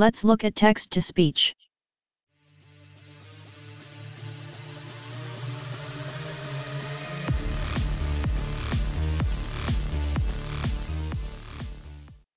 Let's look at text to speech.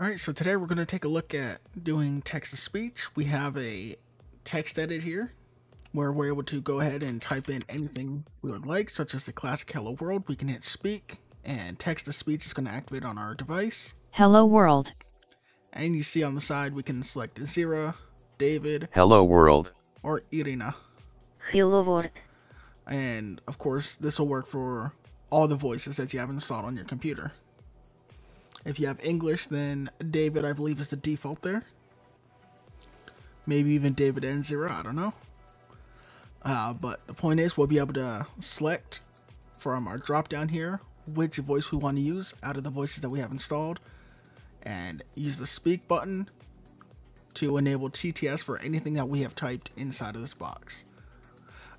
Alright, so today we're going to take a look at doing text to speech. We have a text edit here where we're able to go ahead and type in anything we would like, such as the classic hello world. We can hit speak and text to speech is going to activate on our device. Hello world. And you see on the side we can select Zira, David, Hello world. or Irina. Hello world. And of course, this will work for all the voices that you have installed on your computer. If you have English, then David, I believe, is the default there. Maybe even David and Zira, I don't know. Uh, but the point is, we'll be able to select from our drop down here which voice we want to use out of the voices that we have installed and use the speak button to enable TTS for anything that we have typed inside of this box.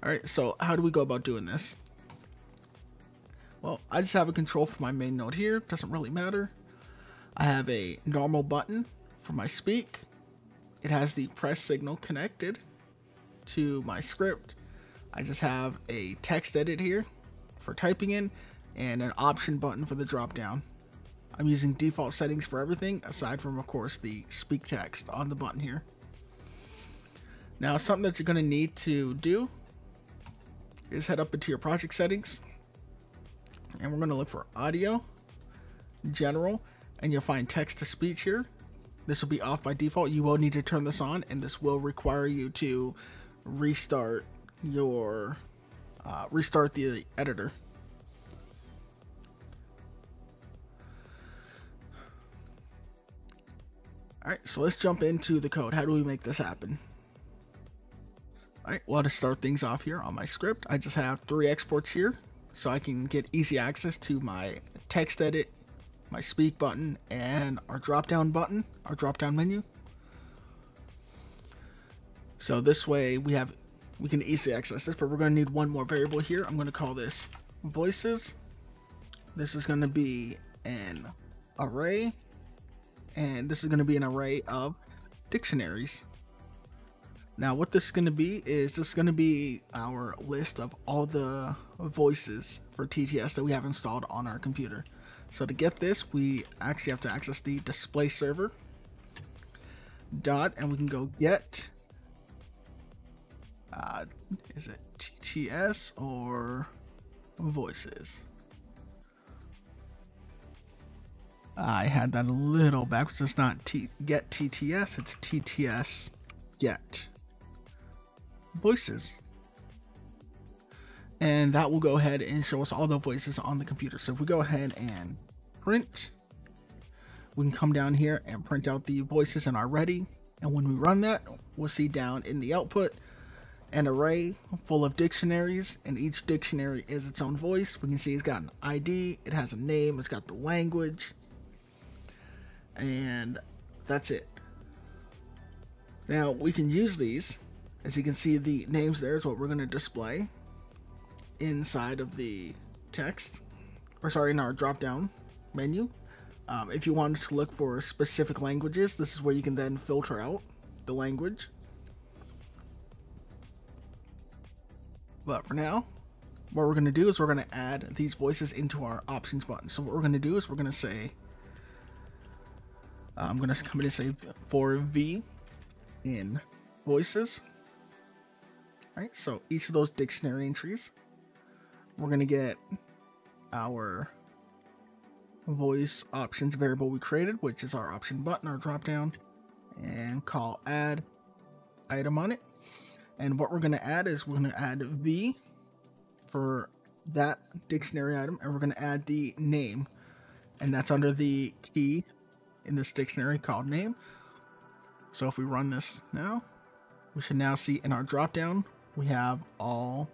Alright, so how do we go about doing this? Well, I just have a control for my main node here, doesn't really matter. I have a normal button for my speak. It has the press signal connected to my script. I just have a text edit here for typing in and an option button for the drop down. I'm using default settings for everything aside from of course the speak text on the button here. Now something that you're going to need to do is head up into your project settings and we're going to look for audio, general, and you'll find text to speech here. This will be off by default. You will need to turn this on and this will require you to restart your uh, restart the editor. Alright, so let's jump into the code. How do we make this happen? Alright, well to start things off here on my script, I just have three exports here so I can get easy access to my text edit, my speak button, and our drop down button, our drop down menu. So this way we have we can easily access this, but we're going to need one more variable here. I'm going to call this voices. This is going to be an array, and this is going to be an array of dictionaries. Now what this is going to be is this is going to be our list of all the voices for TTS that we have installed on our computer. So to get this, we actually have to access the display server dot, and we can go get uh, is it TTS or voices? I had that a little backwards. It's not T get TTS, it's TTS get voices. And that will go ahead and show us all the voices on the computer. So if we go ahead and print, we can come down here and print out the voices in our ready. And when we run that, we'll see down in the output an array full of dictionaries and each dictionary is its own voice. We can see it's got an ID, it has a name, it's got the language, and that's it. Now we can use these, as you can see the names there is what we're going to display inside of the text, or sorry, in our drop down menu. Um, if you wanted to look for specific languages, this is where you can then filter out the language. But for now, what we're going to do is we're going to add these voices into our options button. So what we're going to do is we're going to say, I'm to come in and say for V in voices. All right, so each of those dictionary entries, we're to get our voice options variable we created, which is our option button, our drop down, and call add item on it. And what we're to add is we're to add V for that dictionary item, and we're to add the name. And that's under the key in this dictionary called name. So if we run this now, we should now see in our dropdown, we have all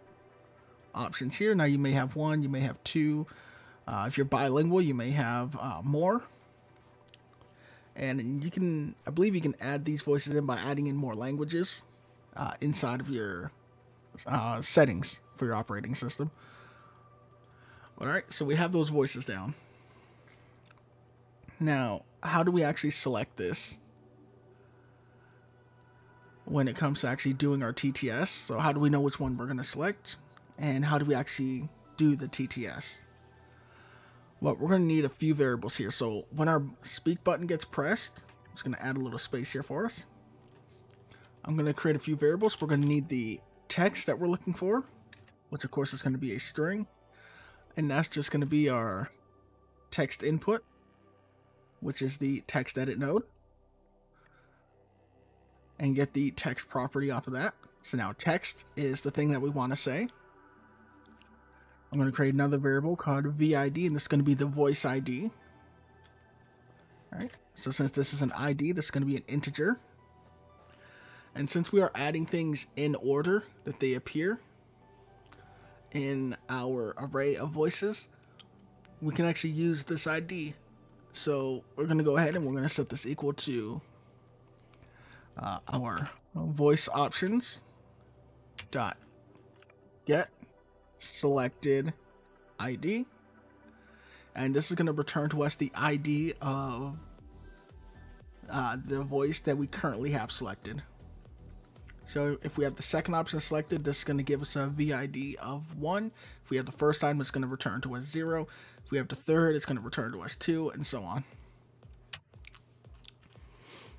options here. Now you may have one, you may have two. Uh, if you're bilingual, you may have uh, more. And you can, I believe you can add these voices in by adding in more languages uh, inside of your uh, settings for your operating system. All right, so we have those voices down. Now, how do we actually select this? when it comes to actually doing our TTS. So how do we know which one we're going to select? And how do we actually do the TTS? Well, we're going to need a few variables here. So when our speak button gets pressed, I'm just going to add a little space here for us. I'm going to create a few variables. We're going to need the text that we're looking for, which of course is going to be a string. And that's just going to be our text input, which is the text edit node and get the text property off of that. So now text is the thing that we want to say. I'm going to create another variable called VID, and this is going to be the voice ID. All right, so since this is an ID, this is going to be an integer. And since we are adding things in order that they appear in our array of voices, we can actually use this ID. So we're going to go ahead and we're going to set this equal to uh, our voice options dot get selected ID and this is going to return to us the ID of uh, the voice that we currently have selected. So if we have the second option selected, this is going to give us a VID of 1. If we have the first item, it's going to return to us 0. If we have the third, it's going to return to us 2, and so on.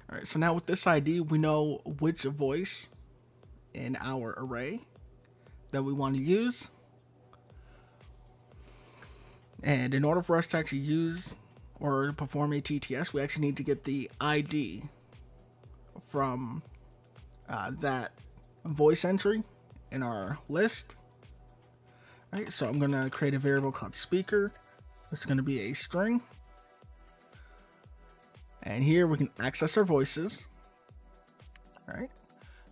All right, so now with this ID, we know which voice in our array that we want to use. And in order for us to actually use or perform a TTS, we actually need to get the ID from uh, that voice entry in our list. All right, so I'm going to create a variable called speaker. It's going to be a string. And here we can access our voices. All right.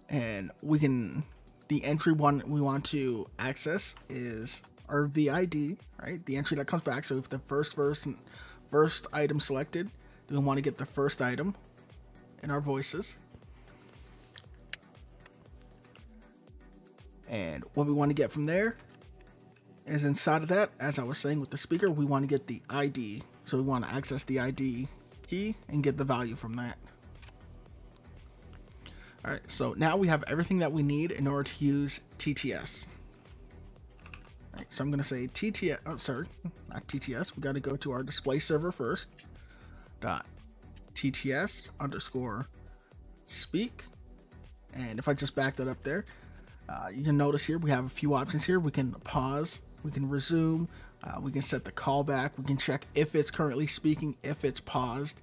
And we can, the entry one we want to access is our VID, right? The entry that comes back. So if the first verse first item selected, then we want to get the first item in our voices. And what we want to get from there is inside of that, as I was saying with the speaker, we want to get the ID. So we want to access the ID key and get the value from that. All right, so now we have everything that we need in order to use TTS. All right, so I'm gonna say TTS, oh, sorry, not TTS. We gotta go to our display server first. Dot TTS underscore speak. And if I just back that up there, uh, you can notice here we have a few options here. We can pause, we can resume, uh, we can set the callback. We can check if it's currently speaking, if it's paused.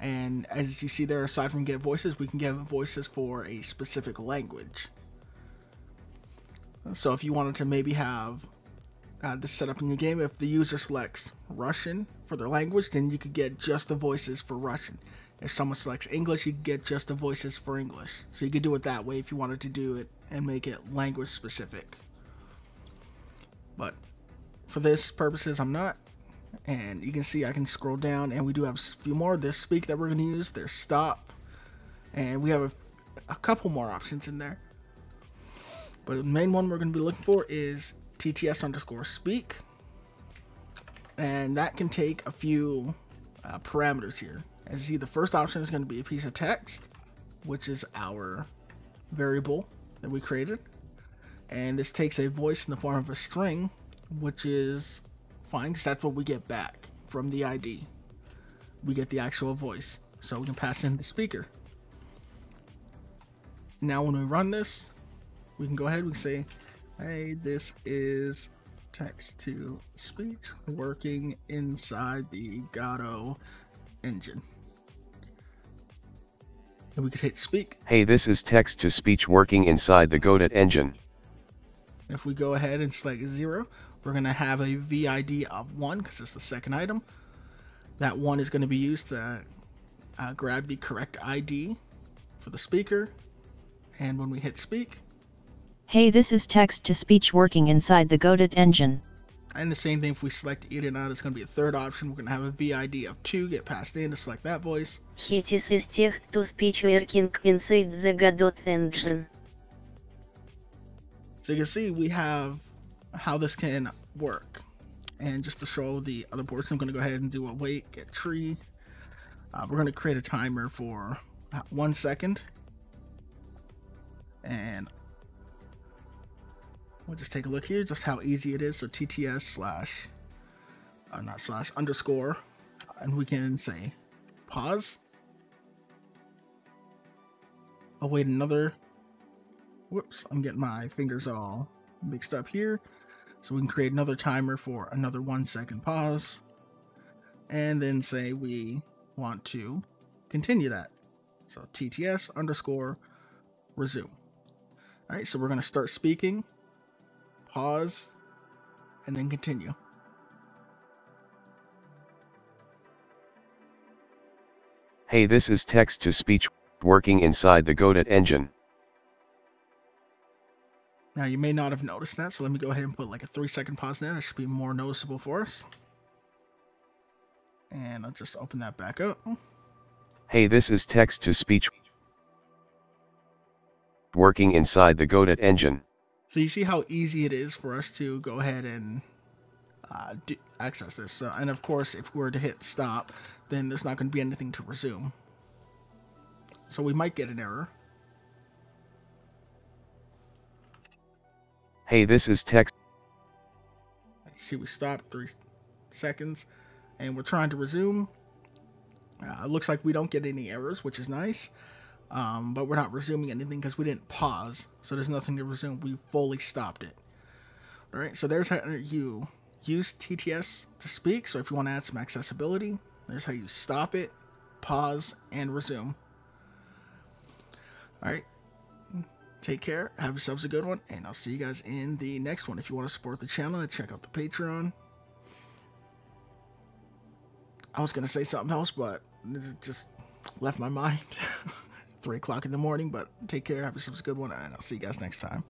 And as you see there, aside from get voices, we can get voices for a specific language. So if you wanted to maybe have uh, this set up in your game, if the user selects Russian for their language, then you could get just the voices for Russian. If someone selects English, you could get just the voices for English. So you could do it that way if you wanted to do it and make it language specific. But for this purposes, I'm not. And you can see I can scroll down and we do have a few more. There's speak that we're going to use. There's stop. And we have a, a couple more options in there. But the main one we're going to be looking for is TTS underscore speak. And that can take a few uh, parameters here. As you see, the first option is going to be a piece of text, which is our variable that we created. And this takes a voice in the form of a string which is fine because that's what we get back from the ID. We get the actual voice, so we can pass in the speaker. Now when we run this, we can go ahead and say, hey, this is text to speech working inside the Godot engine. And we could hit speak. Hey, this is text to speech working inside the Godot engine. If we go ahead and select Zira, we're going to have a VID of 1 because it's the second item. That 1 is going to be used to uh, grab the correct ID for the speaker. And when we hit speak. Hey this is text to speech working inside the Godot engine. And the same thing if we select it or not, it's going to be a third option. We're going to have a VID of 2 get passed in to select that voice. Hitis is text to speech working inside the Godot engine. So you can see we have how this can work. And just to show the other portion, I'm going to go ahead and do a wait, get tree. Uh, we're going to create a timer for uh, one second. And we'll just take a look here, just how easy it is. So TTS slash, uh, not slash, underscore, and we can say pause. I'll wait another, whoops, I'm getting my fingers all mixed up here. So we can create another timer for another one second pause. And then say we want to continue that. So TTS underscore resume. All right, so we're going to start speaking, pause, and then continue. Hey this is text to speech working inside the Godot engine. Now you may not have noticed that, so let me go ahead and put like a three second pause there. That should be more noticeable for us. And I'll just open that back up. Hey this is text to speech working inside the Godot engine. So you see how easy it is for us to go ahead and uh, access this. So, and of course, if we were to hit stop, then there's not going to be anything to resume. So we might get an error. Hey this is text See, we stopped three seconds, and we're trying to resume. Uh, it looks like we don't get any errors, which is nice. Um, but we're not resuming anything because we didn't pause, so there's nothing to resume. We fully stopped it. All right, so there's how you use TTS to speak. So if you want to add some accessibility, there's how you stop it, pause, and resume. All right, take care, have yourselves a good one, and I'll see you guys in the next one. If you want to support the channel, check out the Patreon. I was gonna say something else, but it just left my mind. Three o'clock in the morning, but take care, have yourselves a good one, and I'll see you guys next time.